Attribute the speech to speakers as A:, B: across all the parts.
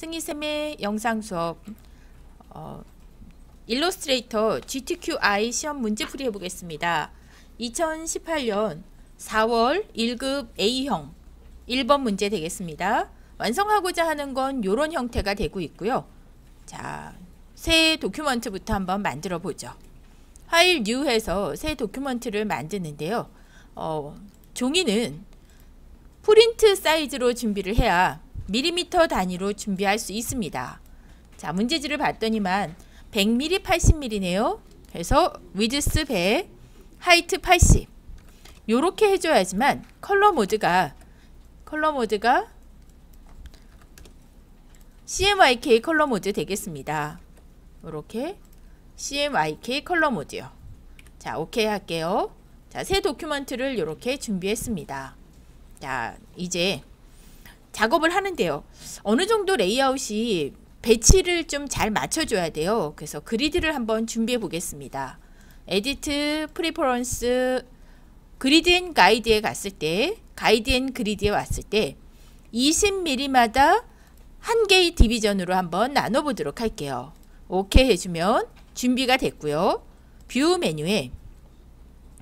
A: 승희쌤의 영상 수업 어, 일러스트레이터 GTQI 시험 문제풀이 해보겠습니다. 2018년 4월 1급 A형 1번 문제 되겠습니다. 완성하고자 하는 건 이런 형태가 되고 있고요. 자, 새 document부터 한번 만들어 보죠. File New 해서 새 document를 만드는데요. 어, 종이는 프린트 사이즈로 준비를 해야 밀리미터 단위로 준비할 수 있습니다. 자, 문제지를 봤더니만 100mm, 80mm네요. 그래서 width 100, height 80. 요렇게 해줘야지만 컬러 모드가 컬러 모드가 CMYK 컬러 모드 되겠습니다. 이렇게 CMYK 컬러 모드요. 자, 오케이 할게요. 자, 새 document를 이렇게 준비했습니다. 자, 이제 작업을 하는데요. 어느 정도 레이아웃이 배치를 좀 잘 맞춰줘야 돼요. 그래서 그리드를 한번 준비해 보겠습니다. Edit, Preference, Grid and Guide에 갔을 때, Guide and Grid에 왔을 때 20mm마다 한 개의 division으로 한번 나눠보도록 할게요. 오케이 해주면 준비가 됐고요. View 메뉴에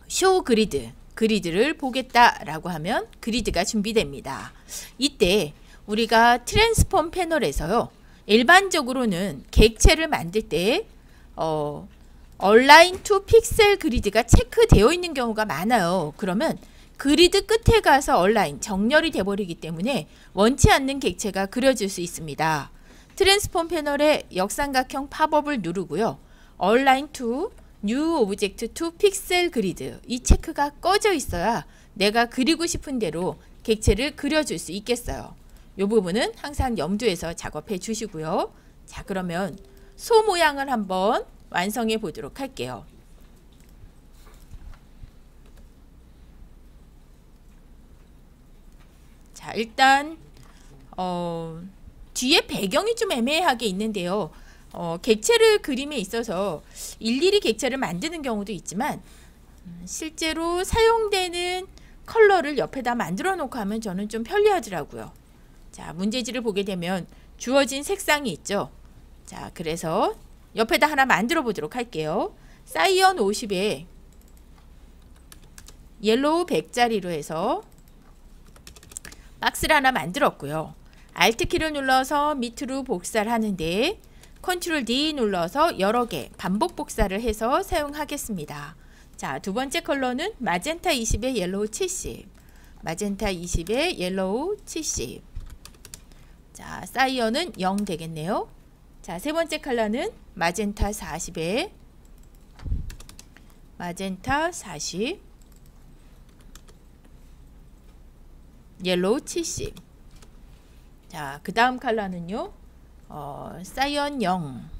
A: Show Grid, 그리드를 보겠다라고 하면 그리드가 준비됩니다. 이때 우리가 Transform 패널에서요. 일반적으로는 객체를 만들 때 어, Align to Pixel Grid가 체크되어 있는 경우가 많아요. 그러면 그리드 끝에 가서 align 정렬이 돼버리기 때문에 원치 않는 객체가 그려질 수 있습니다. Transform 패널의 역삼각형 팝업을 누르고요. Align to to Pixel Grid 이 체크가 꺼져 있어야 내가 그리고 싶은 대로 객체를 그려줄 수 있겠어요. 이 부분은 항상 염두에서 작업해 주시고요. 자 그러면 소 모양을 한번 완성해 보도록 할게요. 자 일단 어, 뒤에 배경이 좀 애매하게 있는데요. 어, 객체를 그림에 있어서 일일이 객체를 만드는 경우도 있지만 음, 실제로 사용되는 컬러를 옆에다 만들어 놓고 하면 저는 좀 편리하더라고요. 자, 문제지를 보게 되면 주어진 색상이 있죠. 자, 그래서 옆에다 하나 만들어 보도록 할게요. 사이언 50에 yellow 100짜리로 해서 박스를 하나 만들었고요. Alt키를 눌러서 밑으로 복사를 하는데 Control D 눌러서 여러 개 반복 복사를 해서 사용하겠습니다. 자, 두 번째 컬러는 마젠타 20에 yellow 70. 마젠타 20에 yellow 70. 자, 사이어는 0 되겠네요. 자, 세 번째 컬러는 마젠타 40에 마젠타 40 yellow 70 자, 그 다음 컬러는요. 어, cyan 0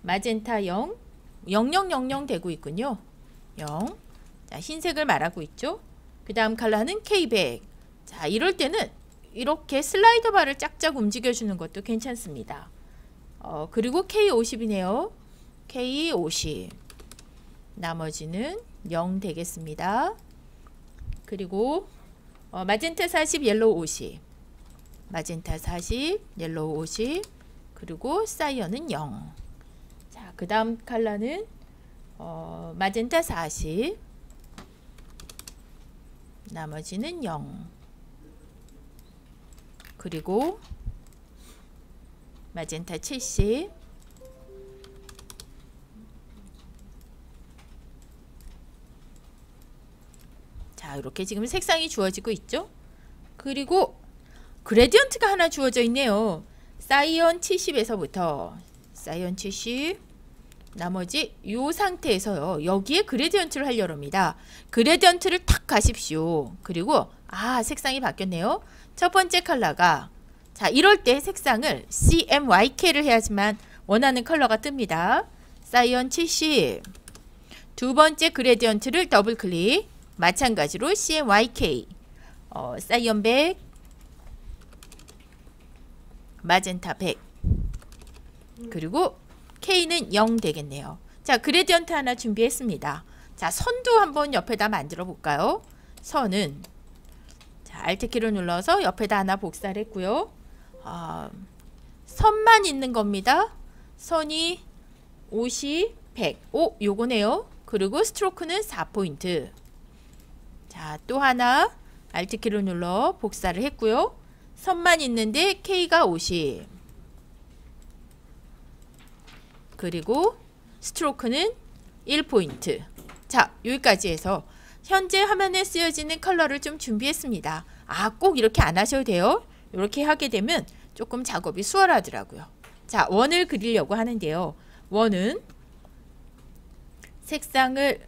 A: 마젠타 0 0000 되고 있군요. 0 자, 흰색을 말하고 있죠. 그 다음 컬러는 K100 자, 이럴 때는 이렇게 slider bar를 짝짝 움직여주는 것도 괜찮습니다. 어, 그리고 K50이네요. K50 나머지는 0 되겠습니다. 그리고 어, 마젠타 40, yellow 50 마젠타 40, yellow 50 그리고 사이어는 0 자, 그 다음 컬러는 어, 마젠타 40 나머지는 0 그리고 마젠타 70 자, 이렇게 지금 색상이 주어지고 있죠? 그리고 gradient가 하나 주어져 있네요. cyan 70에서부터 cyan 70 나머지 이 상태에서요. 여기에 gradient를 하려고 합니다. gradient를 탁 가십시오. 그리고 아 색상이 바뀌었네요. 첫 번째 컬러가 자 이럴 때 색상을 CMYK를 해야지만 원하는 컬러가 뜹니다. cyan 70 두 번째 gradient를 더블 클릭 마찬가지로 CMYK 어, cyan 100 마젠타 100 그리고 K는 0 되겠네요. 자 gradient 하나 준비했습니다. 자 선도 한번 옆에다 만들어 볼까요? 선은 자 Alt키를 눌러서 옆에다 하나 복사를 했고요. 어, 선만 있는 겁니다. 선이 50, 100. 오, 요거네요. 그리고 스트로크는 4포인트. 자, 또 하나 Alt키를 눌러 복사를 했고요. 선만 있는데 K가 50. 그리고 스트로크는 1포인트. 자, 여기까지 해서 현재 화면에 쓰여지는 컬러를 좀 준비했습니다. 아, 꼭 이렇게 안 하셔도 돼요. 이렇게 하게 되면 조금 작업이 수월하더라고요. 자, 원을 그리려고 하는데요. 원은 색상을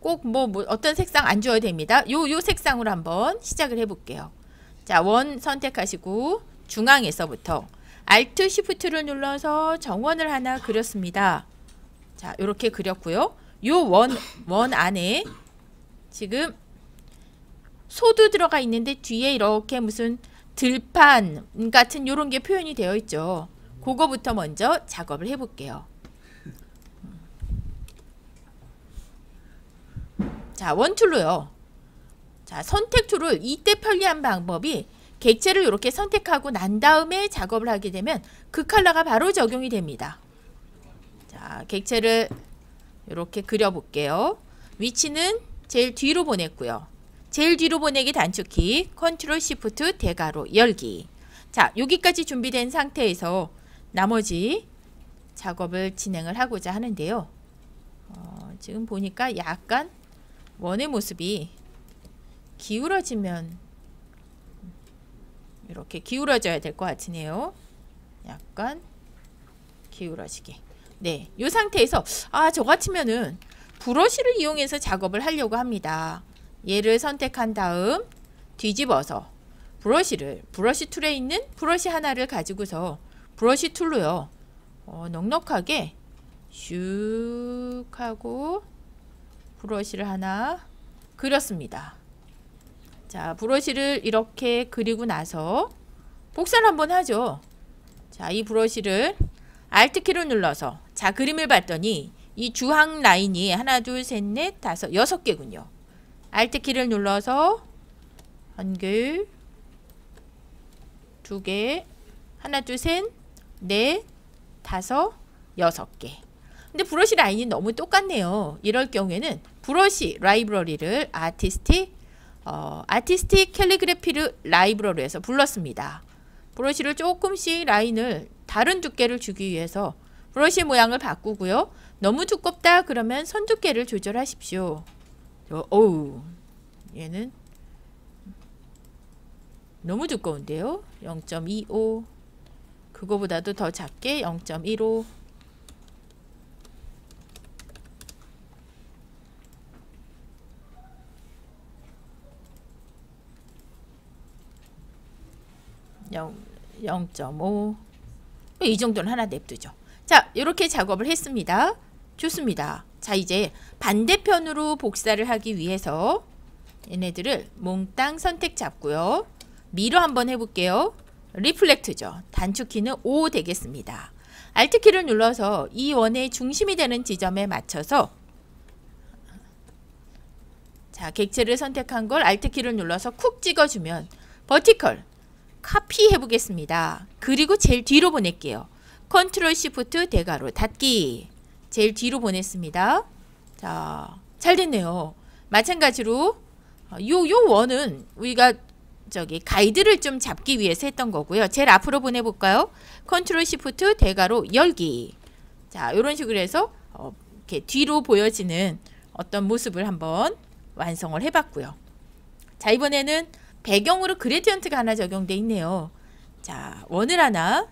A: 꼭뭐 뭐 어떤 색상 안 줘야 됩니다. 요, 요 색상으로 한번 시작을 해볼게요. 자, 원 선택하시고 중앙에서부터 Alt Shift를 눌러서 정원을 하나 그렸습니다. 자, 이렇게 그렸고요. 요 원, 원 안에 지금 소도 들어가 있는데 뒤에 이렇게 무슨 들판 같은 요런 게 표현이 되어 있죠. 그거부터 먼저 작업을 해볼게요. 자, 원툴로요. 자, 선택 툴을 이때 편리한 방법이 객체를 이렇게 선택하고 난 다음에 작업을 하게 되면 그 컬러가 바로 적용이 됩니다. 자, 객체를 이렇게 그려볼게요. 위치는 제일 뒤로 보냈고요. 제일 뒤로 보내기 단축키 control shift 대괄호 열기 자 여기까지 준비된 상태에서 나머지 작업을 진행을 하고자 하는데요. 어, 지금 보니까 약간 원의 모습이 기울어지면 이렇게 기울어져야 될 것 같으네요. 약간 기울어지게. 네, 이 상태에서 아 저 같으면은 브러쉬를 이용해서 작업을 하려고 합니다. 얘를 선택한 다음 뒤집어서 브러쉬를 브러쉬 툴에 있는 브러쉬 하나를 가지고서 브러쉬 툴로요. 어, 넉넉하게 슉 하고 브러쉬를 하나 그렸습니다. 자, 브러쉬를 이렇게 그리고 나서 복사를 한번 하죠. 자, 이 브러쉬를 Alt키를 눌러서 자, 그림을 봤더니 이 주황 라인이 하나, 둘, 셋, 넷, 다섯, 여섯 개군요. Alt키를 눌러서 한 개, 두 개, 하나, 둘, 셋, 넷, 다섯, 여섯 개. 근데 브러쉬 라인이 너무 똑같네요. 이럴 경우에는 브러쉬 라이브러리를 artistic 어, artistic 캘리그래피를 라이브러리에서 불렀습니다. 브러쉬를 조금씩 라인을 다른 두께를 주기 위해서 브러쉬 모양을 바꾸고요. 너무 두껍다 그러면 선 두께를 조절하십시오. 어우 얘는 너무 두꺼운데요. 0.25 그거보다도 더 작게 0.15 0.5 이 정도는 하나 냅두죠. 자 이렇게 작업을 했습니다. 좋습니다. 자 이제 반대편으로 복사를 하기 위해서 얘네들을 몽땅 선택 잡고요. mirror 한번 해볼게요. reflect죠. 단축키는 O 되겠습니다. Alt키를 눌러서 이 원의 중심이 되는 지점에 맞춰서 자 객체를 선택한 걸 Alt키를 눌러서 쿡 찍어주면 vertical copy해 보겠습니다. 그리고 제일 뒤로 보낼게요. control shift 대괄호 닫기 제일 뒤로 보냈습니다. 자, 잘 됐네요. 마찬가지로 어, 요, 요 원은 우리가 저기 가이드를 좀 잡기 위해서 했던 거고요. 제일 앞으로 보내볼까요? control shift 대괄호 열기 자, 이런 식으로 해서 어, 이렇게 뒤로 보여지는 어떤 모습을 한번 완성을 해봤고요. 자, 이번에는 배경으로 gradient가 하나 적용돼 있네요. 자, 원을 하나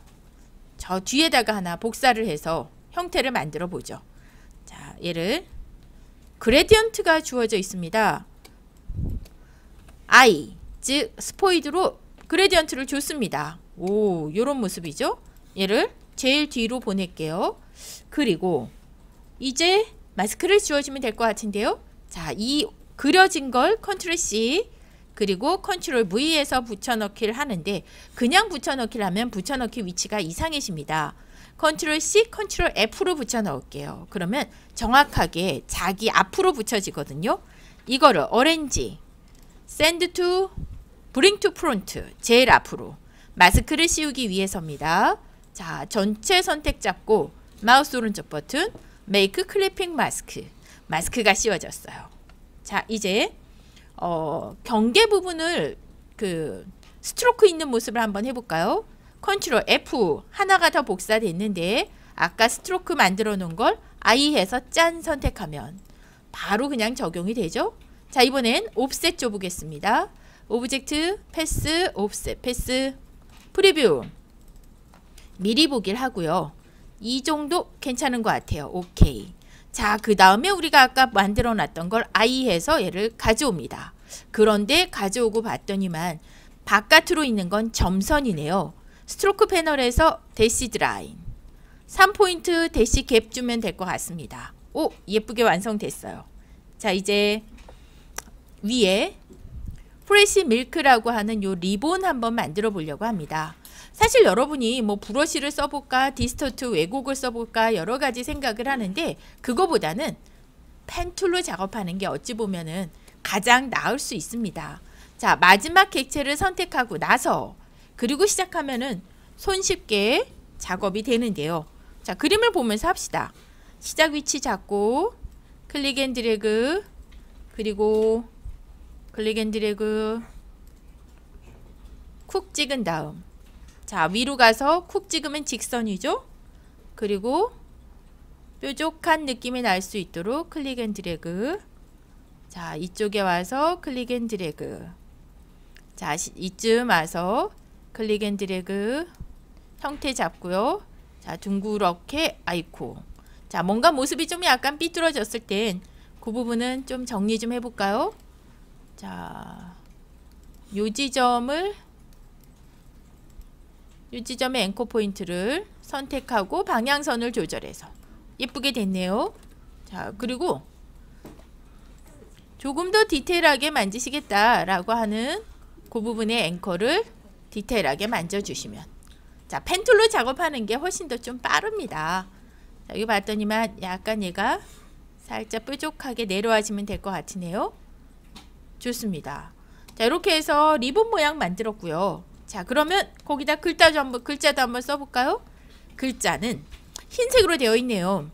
A: 저 뒤에다가 하나 복사를 해서 형태를 만들어 보죠. 자, 얘를 gradient가 주어져 있습니다. I, 즉 스포이드로 gradient를 줬습니다. 오, 요런 모습이죠. 얘를 제일 뒤로 보낼게요. 그리고 이제 마스크를 지워주면 될 것 같은데요. 자, 이 그려진 걸 control C 그리고 control V해서 붙여넣기를 하는데 그냥 붙여넣기를 하면 붙여넣기 위치가 이상해집니다. control C, control F로 붙여넣을게요. 그러면 정확하게 자기 앞으로 붙여지거든요. 이거를 arrange, send to, bring to front 제일 앞으로 마스크를 씌우기 위해서입니다. 자, 전체 선택 잡고 마우스 오른쪽 버튼 make clipping mask. 마스크가 씌워졌어요. 자, 이제 어, 경계 부분을 그 stroke 있는 모습을 한번 해볼까요? control F 하나가 더 복사됐는데 아까 stroke 만들어 놓은 걸 I 해서 짠 선택하면 바로 그냥 적용이 되죠. 자 이번엔 offset 줘보겠습니다. object path offset path preview 미리 보기를 하고요. 이 정도 괜찮은 것 같아요. 오케이. 자, 그 다음에 우리가 아까 만들어 놨던 걸 I 해서 얘를 가져옵니다. 그런데 가져오고 봤더니만 바깥으로 있는 건 점선이네요. Stroke 패널에서 Dashed Line 3포인트 대시 갭 주면 될 것 같습니다. 오 예쁘게 완성됐어요. 자 이제 위에 Fresh Milk라고 하는 요 리본 한번 만들어 보려고 합니다. 사실 여러분이 뭐 브러쉬를 써볼까 Distort 왜곡을 써볼까 여러 가지 생각을 하는데 그거보다는 펜툴로 작업하는 게 어찌 보면은 가장 나을 수 있습니다. 자 마지막 객체를 선택하고 나서 그리고 시작하면은 손쉽게 작업이 되는데요. 자 그림을 보면서 합시다. 시작 위치 잡고 클릭 앤 드래그 그리고 클릭 앤 드래그 쿡 찍은 다음 자 위로 가서 쿡 찍으면 직선이죠. 그리고 뾰족한 느낌이 날 수 있도록 클릭 앤 드래그 자 이쪽에 와서 클릭 앤 드래그 자 이쯤 와서 클릭 앤 드래그 형태 잡고요. 자 둥그렇게 아이코 자 뭔가 모습이 좀 약간 삐뚤어졌을 땐 그 부분은 좀 정리 좀 해볼까요? 자, 요 지점을 요 지점의 앵커 포인트를 선택하고 방향선을 조절해서 예쁘게 됐네요. 자, 그리고 조금 더 디테일하게 만지시겠다라고 하는 그 부분의 앵커를 디테일하게 만져주시면 자 펜툴로 작업하는 게 훨씬 더 좀 빠릅니다. 자, 여기 봤더니만 약간 얘가 살짝 뾰족하게 내려와지면 될 것 같으네요. 좋습니다. 자 이렇게 해서 리본 모양 만들었고요. 자 그러면 거기다 글자도 한번 글자도 한번 써 볼까요? 글자는 흰색으로 되어 있네요.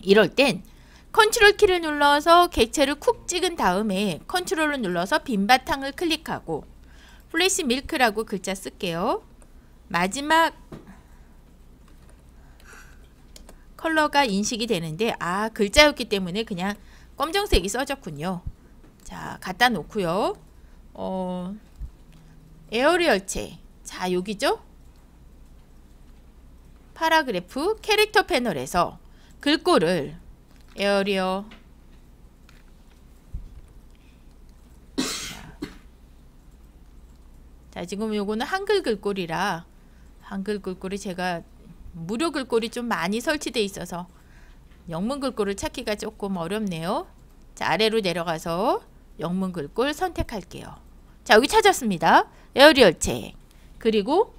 A: 이럴 땐 컨트롤 키를 눌러서 객체를 쿡 찍은 다음에 컨트롤을 눌러서 빈 바탕을 클릭하고 Fresh Milk라고 글자 쓸게요. 마지막 컬러가 인식이 되는데 아 글자였기 때문에 그냥 검정색이 써졌군요. 자 갖다 놓고요. 어, Arial체 자 여기죠. Paragraph 캐릭터 패널에서 글꼴을 Arial 자 지금 요거는 한글 글꼴이라 한글 글꼴이 제가 무료 글꼴이 좀 많이 설치돼 있어서 영문 글꼴을 찾기가 조금 어렵네요. 자, 아래로 내려가서 영문 글꼴 선택할게요. 자, 여기 찾았습니다. 에어리얼 책. 그리고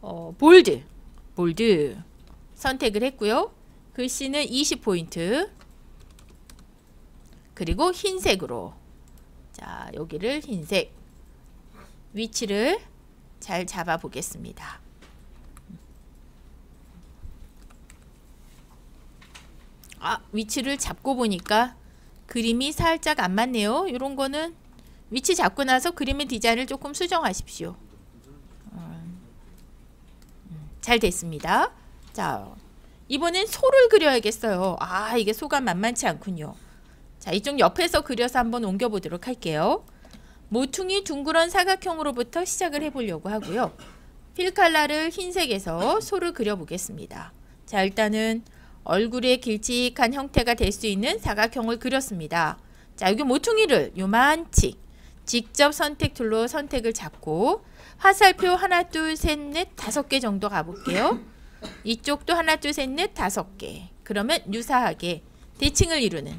A: 어, Bold. Bold 선택을 했고요. 글씨는 20포인트. 그리고 흰색으로. 자, 여기를 흰색. 위치를 잘 잡아 보겠습니다. 아 위치를 잡고 보니까 그림이 살짝 안 맞네요. 이런 거는 위치 잡고 나서 그림의 디자인을 조금 수정하십시오. 음, 잘 됐습니다. 자 이번엔 소를 그려야겠어요. 아 이게 소가 만만치 않군요. 자 이쪽 옆에서 그려서 한번 옮겨보도록 할게요. 모퉁이 둥그런 사각형으로부터 시작을 해보려고 하고요. 필칼라를 흰색에서 소를 그려보겠습니다. 자 일단은 얼굴의 길쭉한 형태가 될 수 있는 사각형을 그렸습니다. 자, 여기 모퉁이를 요만치 직접 선택 툴로 선택을 잡고 화살표 하나, 둘, 셋, 넷, 다섯 개 정도 가볼게요. 이쪽도 하나, 둘, 셋, 넷, 다섯 개. 그러면 유사하게 대칭을 이루는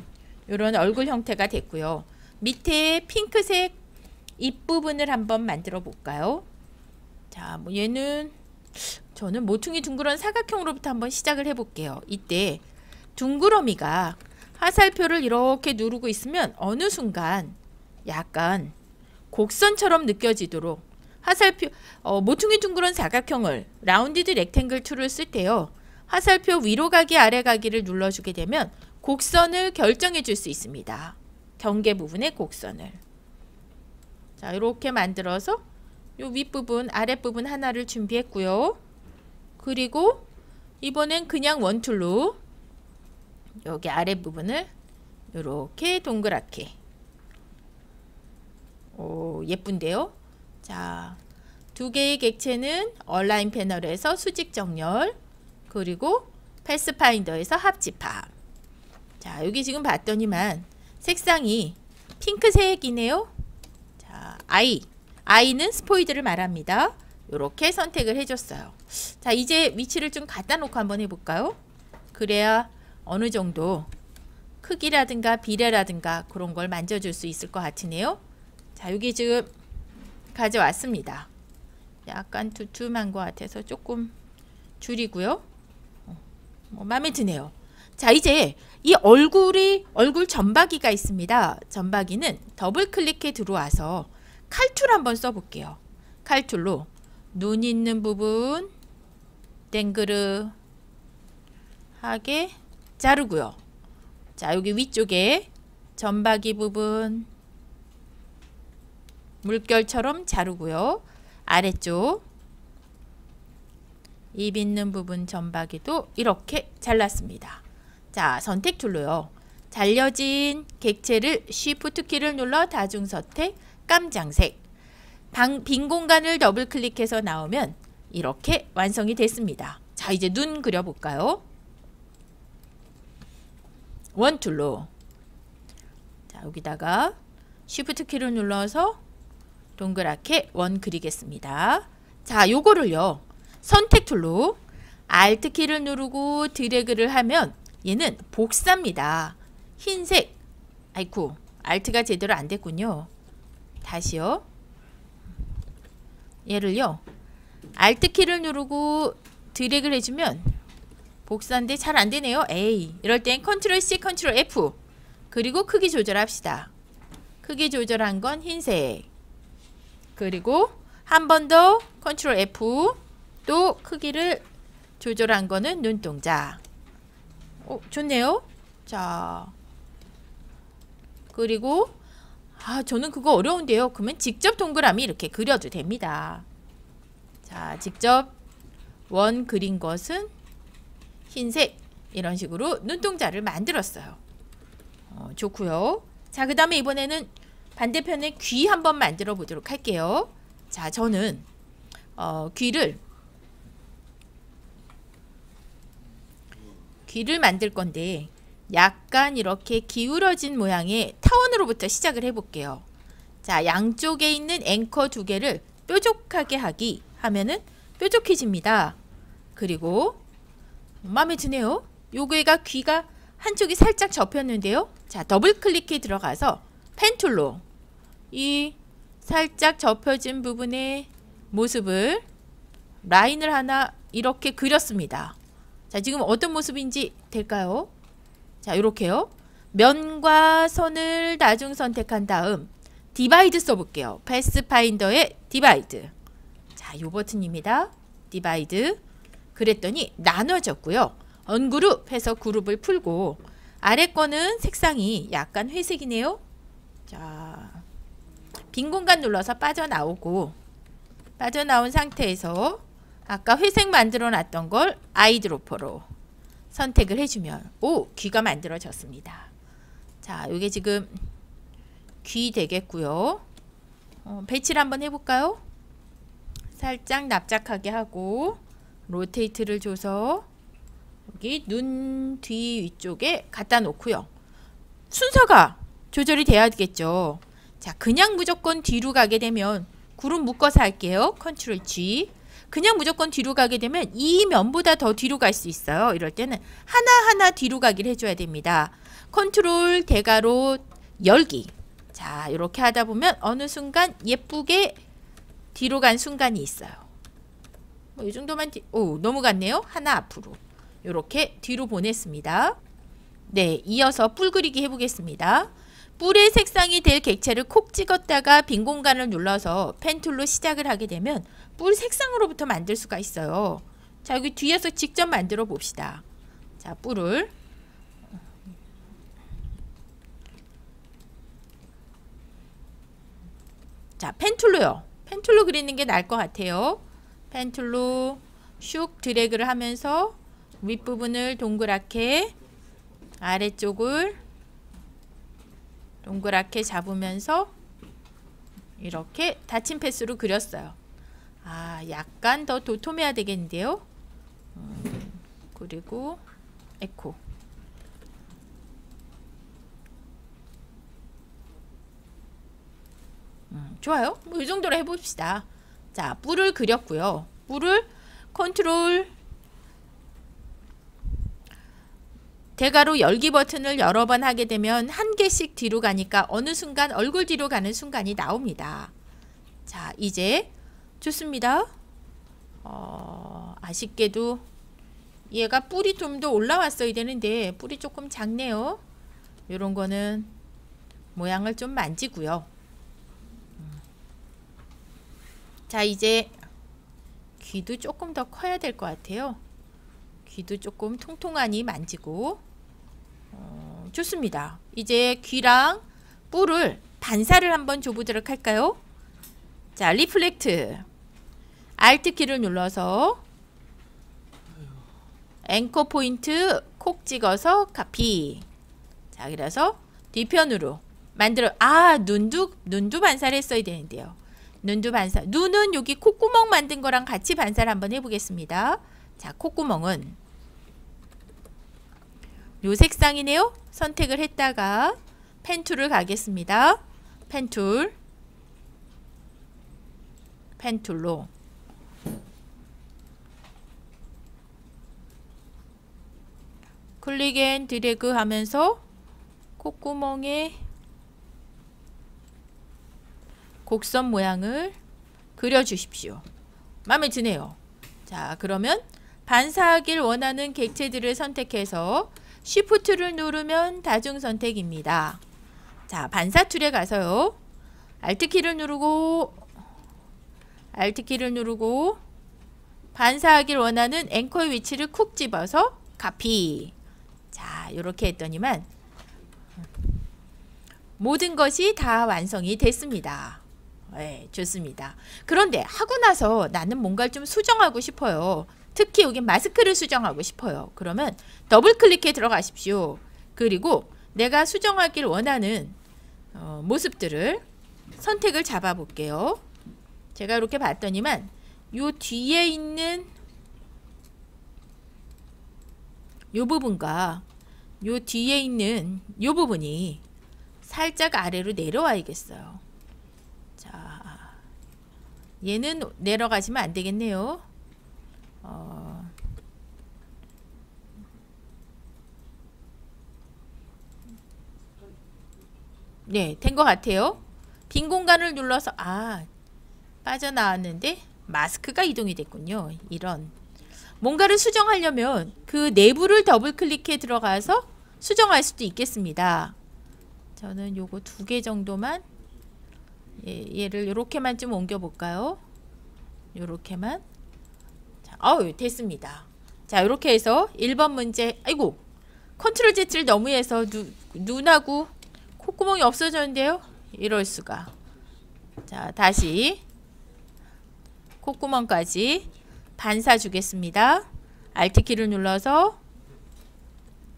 A: 이런 얼굴 형태가 됐고요. 밑에 핑크색 입부분을 한번 만들어 볼까요? 자, 뭐 얘는 저는 모퉁이 둥그런 사각형으로부터 한번 시작을 해볼게요. 이때 둥그러미가 화살표를 이렇게 누르고 있으면 어느 순간 약간 곡선처럼 느껴지도록 화살표 어, 모퉁이 둥그런 사각형을 Rounded Rectangle 툴을 쓸 때요. 화살표 위로 가기 아래 가기를 눌러주게 되면 곡선을 결정해 줄 수 있습니다. 경계 부분의 곡선을. 자 이렇게 만들어서 요 윗부분 아랫부분 하나를 준비했고요. 그리고 이번엔 그냥 원툴로 여기 아랫부분을 이렇게 동그랗게 오 예쁜데요. 자, 두 개의 객체는 얼라인 패널에서 수직 정렬 그리고 패스파인더에서 합집합 자, 여기 지금 봤더니만 색상이 핑크색이네요. 자, I I는 스포이드를 말합니다. 이렇게 선택을 해줬어요. 자, 이제 위치를 좀 갖다 놓고 한번 해볼까요? 그래야 어느 정도 크기라든가 비례라든가 그런 걸 만져줄 수 있을 것 같으네요. 자, 여기 지금 가져왔습니다. 약간 두툼한 것 같아서 조금 줄이고요. 어, 뭐 마음에 드네요. 자, 이제 이 얼굴이 얼굴 점박이가 있습니다. 점박이는 더블 클릭해 들어와서 칼툴 한번 써볼게요. 칼툴로 눈 있는 부분 땡그르 하게 자르고요. 자, 여기 위쪽에 점박이 부분 물결처럼 자르고요. 아래쪽 입 있는 부분 점박이도 이렇게 잘랐습니다. 자, 선택 툴로요. 잘려진 객체를 Shift 키를 눌러 다중 선택 깜장색 방, 빈 공간을 더블 클릭해서 나오면 이렇게 완성이 됐습니다. 자, 이제 눈 그려볼까요? 원툴로 자, 여기다가 Shift 키를 눌러서 동그랗게 원 그리겠습니다. 자, 요거를요. 선택 툴로 Alt 키를 누르고 드래그를 하면 얘는 복사입니다. 흰색. 아이쿠. Alt가 제대로 안 됐군요. 다시요. 얘를요. Alt 키를 누르고 드래그를 해주면 복사인데 잘 안 되네요. 에이. 이럴 땐 컨트롤 C, 컨트롤 F. 그리고 크기 조절합시다. 크기 조절한 건 흰색. 그리고 한 번 더 컨트롤 F 또 크기를 조절한 거는 눈동자. 어, 좋네요. 자. 그리고 아, 저는 그거 어려운데요. 그러면 직접 동그라미 이렇게 그려도 됩니다. 자, 직접 원 그린 것은 흰색 이런 식으로 눈동자를 만들었어요. 어, 좋고요. 자, 그 다음에 이번에는 반대편에 귀 한번 만들어 보도록 할게요. 자, 저는 어, 귀를 귀를 만들 건데 약간 이렇게 기울어진 모양의 타원으로부터 시작을 해볼게요. 자, 양쪽에 있는 앵커 두 개를 뾰족하게 하기 하면은 뾰족해집니다. 그리고 마음에 드네요. 요거가 귀가 한쪽이 살짝 접혔는데요. 자, 더블 클릭해 들어가서 펜툴로 이 살짝 접혀진 부분의 모습을 라인을 하나 이렇게 그렸습니다. 자, 지금 어떤 모습인지 될까요? 자, 이렇게요. 면과 선을 나중 선택한 다음 Divide 써볼게요. Pathfinder의 Divide. 자, 요 버튼입니다. Divide. 그랬더니 나눠졌고요. Ungroup 해서 그룹을 풀고 아래 거는 색상이 약간 회색이네요. 자, 빈 공간 눌러서 빠져나오고 빠져나온 상태에서 아까 회색 만들어 놨던 걸 Eyedropper로 선택을 해주면 오 귀가 만들어졌습니다. 자 이게 지금 귀 되겠고요. 어, 배치를 한번 해볼까요? 살짝 납작하게 하고 Rotate를 줘서 여기 눈 뒤 위쪽에 갖다 놓고요. 순서가 조절이 돼야겠죠. 자, 그냥 무조건 뒤로 가게 되면 그룹 묶어서 할게요. 컨트롤 G. 그냥 무조건 뒤로 가게 되면 이 면보다 더 뒤로 갈 수 있어요. 이럴 때는 하나하나 뒤로 가기를 해줘야 됩니다. 컨트롤 대괄호 열기. 자, 이렇게 하다 보면 어느 순간 예쁘게 뒤로 간 순간이 있어요. 뭐 이 정도만 뒤, 오, 너무 갔네요. 하나 앞으로. 이렇게 뒤로 보냈습니다. 네, 이어서 뿔 그리기 해보겠습니다. 뿔의 색상이 될 객체를 콕 찍었다가 빈 공간을 눌러서 pen tool로 시작을 하게 되면 뿔 색상으로부터 만들 수가 있어요. 자 여기 뒤에서 직접 만들어 봅시다. 자 뿔을 자 펜툴로요. 펜툴로 그리는 게 나을 것 같아요. 펜툴로 슉 드래그를 하면서 윗부분을 동그랗게 아래쪽을 동그랗게 잡으면서 이렇게 닫힌 패스로 그렸어요. 아 약간 더 도톰해야 되겠는데요. 음, 그리고 에코 음, 좋아요. 뭐 이 정도로 해봅시다. 자, 뿔을 그렸고요. 뿔을 컨트롤 대가로 열기 버튼을 여러 번 하게 되면 한 개씩 뒤로 가니까 어느 순간 얼굴 뒤로 가는 순간이 나옵니다. 자, 이제 좋습니다. 어, 아쉽게도 얘가 뿔이 좀 더 올라왔어야 되는데 뿔이 조금 작네요. 이런 거는 모양을 좀 만지고요. 자 이제 귀도 조금 더 커야 될 것 같아요. 귀도 조금 통통하니 만지고 어, 좋습니다. 이제 귀랑 뿔을 반사를 한번 줘보도록 할까요? 자 reflect Alt 키를 눌러서 anchor point 콕 찍어서 카피 자 그래서 뒤편으로 만들어 아 눈도 눈도 반사를 했어야 되는데요. 눈도 반사. 눈은 여기 콧구멍 만든 거랑 같이 반사를 한번 해보겠습니다. 자, 콧구멍은 요 색상이네요. 선택을 했다가 pen tool을 가겠습니다. pen tool pen tool로 click and drag 하면서 콧구멍에 곡선 모양을 그려주십시오. 마음에 드네요. 자 그러면 반사하길 원하는 객체들을 선택해서 Shift를 누르면 다중 선택입니다. 자 반사 툴에 가서요. Alt키를 누르고 Alt키를 누르고 반사하길 원하는 앵커의 위치를 쿡 집어서 카피 자 이렇게 했더니만 모든 것이 다 완성이 됐습니다. 네, 좋습니다. 그런데 하고 나서 나는 뭔가를 좀 수정하고 싶어요. 특히 여기 마스크를 수정하고 싶어요. 그러면 더블 클릭해 들어가십시오. 그리고 내가 수정하길 원하는 어, 모습들을 선택을 잡아 볼게요. 제가 이렇게 봤더니만 요 뒤에 있는 요 부분과 요 뒤에 있는 요 부분이 살짝 아래로 내려와야겠어요. 얘는 내려가시면 안 되겠네요. 어, 네, 된 것 같아요. 빈 공간을 눌러서 아 빠져나왔는데 마스크가 이동이 됐군요. 이런 뭔가를 수정하려면 그 내부를 더블 클릭해 들어가서 수정할 수도 있겠습니다. 저는 요거 두 개 정도만 예, 얘를 이렇게만 좀 옮겨 볼까요? 이렇게만 자, 어우 됐습니다. 자 이렇게 해서 1번 문제 아이고 컨트롤 Z를 너무 해서 누, 눈하고 콧구멍이 없어졌는데요. 이럴 수가. 자 다시 콧구멍까지 반사 주겠습니다. Alt키를 눌러서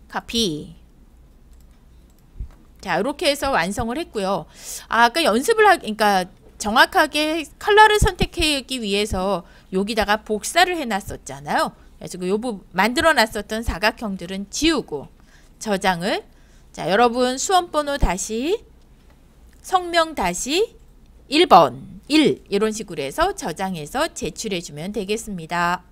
A: 카피 자, 이렇게 해서 완성을 했고요. 아, 아까 연습을 하, 그러니까 정확하게 컬러를 선택하기 위해서 여기다가 복사를 해놨었잖아요. 그래서 그 요부 만들어 놨었던 사각형들은 지우고 저장을 자, 여러분 수험번호 다시 성명 다시 1번 1 이런 식으로 해서 저장해서 제출해 주면 되겠습니다.